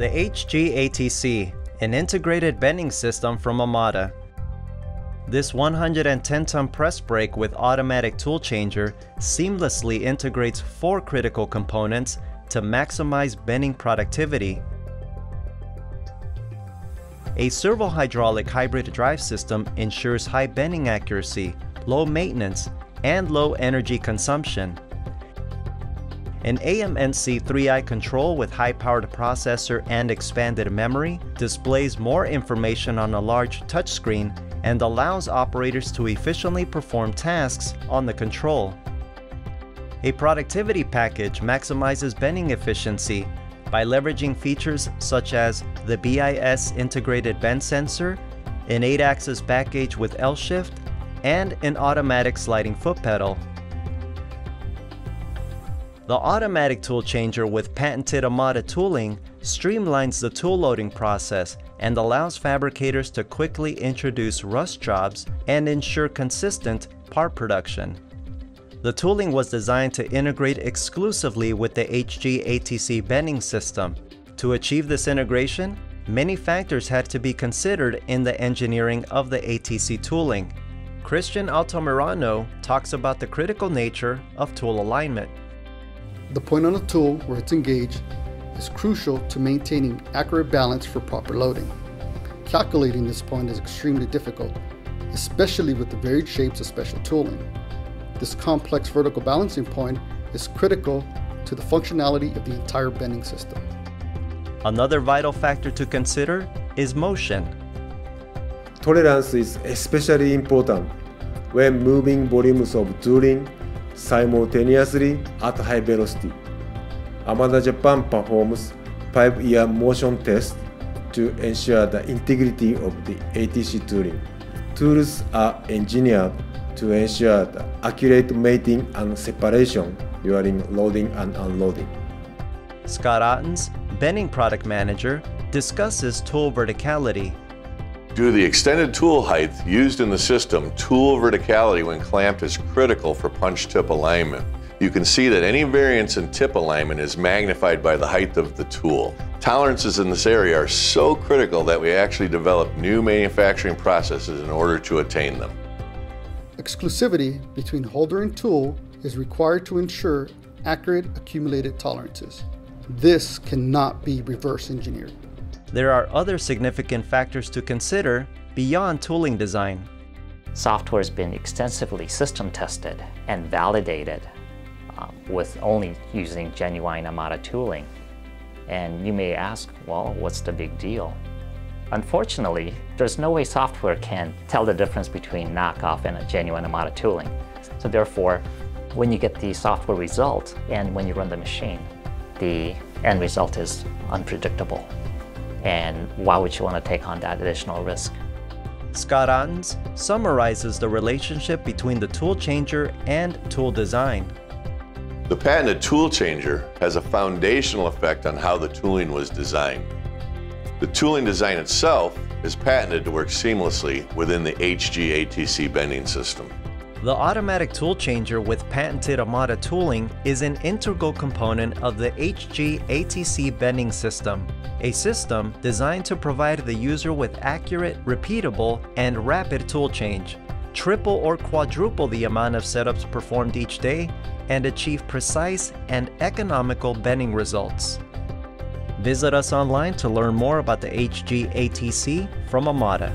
The HGATC, an integrated bending system from Amada. This 110-ton press brake with automatic tool changer seamlessly integrates four critical components to maximize bending productivity. A servo-hydraulic hybrid drive system ensures high bending accuracy, low maintenance, and low energy consumption. An AMNC 3i control with high-powered processor and expanded memory displays more information on a large touchscreen and allows operators to efficiently perform tasks on the control. A productivity package maximizes bending efficiency by leveraging features such as the BIS integrated bend sensor, an 8-axis back gauge with L-shift, and an automatic sliding foot pedal. The automatic tool changer with patented Amada tooling streamlines the tool loading process and allows fabricators to quickly introduce rust jobs and ensure consistent part production. The tooling was designed to integrate exclusively with the HG ATC bending system. To achieve this integration, many factors had to be considered in the engineering of the ATC tooling. Christian Altamirano talks about the critical nature of tool alignment. The point on the tool where it's engaged is crucial to maintaining accurate balance for proper loading. Calculating this point is extremely difficult, especially with the varied shapes of special tooling. This complex vertical balancing point is critical to the functionality of the entire bending system. Another vital factor to consider is motion. Tolerance is especially important when moving volumes of tooling simultaneously at high velocity. Amada Japan performs 5-year motion test to ensure the integrity of the ATC tooling. Tools are engineered to ensure the accurate mating and separation during loading and unloading. Scott Ottens, Bending Product Manager, discusses tool verticality. Due to the extended tool height used in the system, tool verticality when clamped is critical for punch tip alignment. You can see that any variance in tip alignment is magnified by the height of the tool. Tolerances in this area are so critical that we actually develop new manufacturing processes in order to attain them. Exclusivity between holder and tool is required to ensure accurate accumulated tolerances. This cannot be reverse engineered. There are other significant factors to consider beyond tooling design. Software has been extensively system tested and validated uh, with only using genuine Amada tooling. And you may ask, well, what's the big deal? Unfortunately, there's no way software can tell the difference between knockoff and a genuine Amada tooling. So therefore, when you get the software result and when you run the machine, the end result is unpredictable. And why would you want to take on that additional risk? Scott Ottens summarizes the relationship between the tool changer and tool design. The patented tool changer has a foundational effect on how the tooling was designed. The tooling design itself is patented to work seamlessly within the HGATC bending system. The automatic tool changer with patented Amada tooling is an integral component of the HGATC bending system, a system designed to provide the user with accurate, repeatable, and rapid tool change. Triple or quadruple the amount of setups performed each day and achieve precise and economical bending results. Visit us online to learn more about the HGATC from Amada.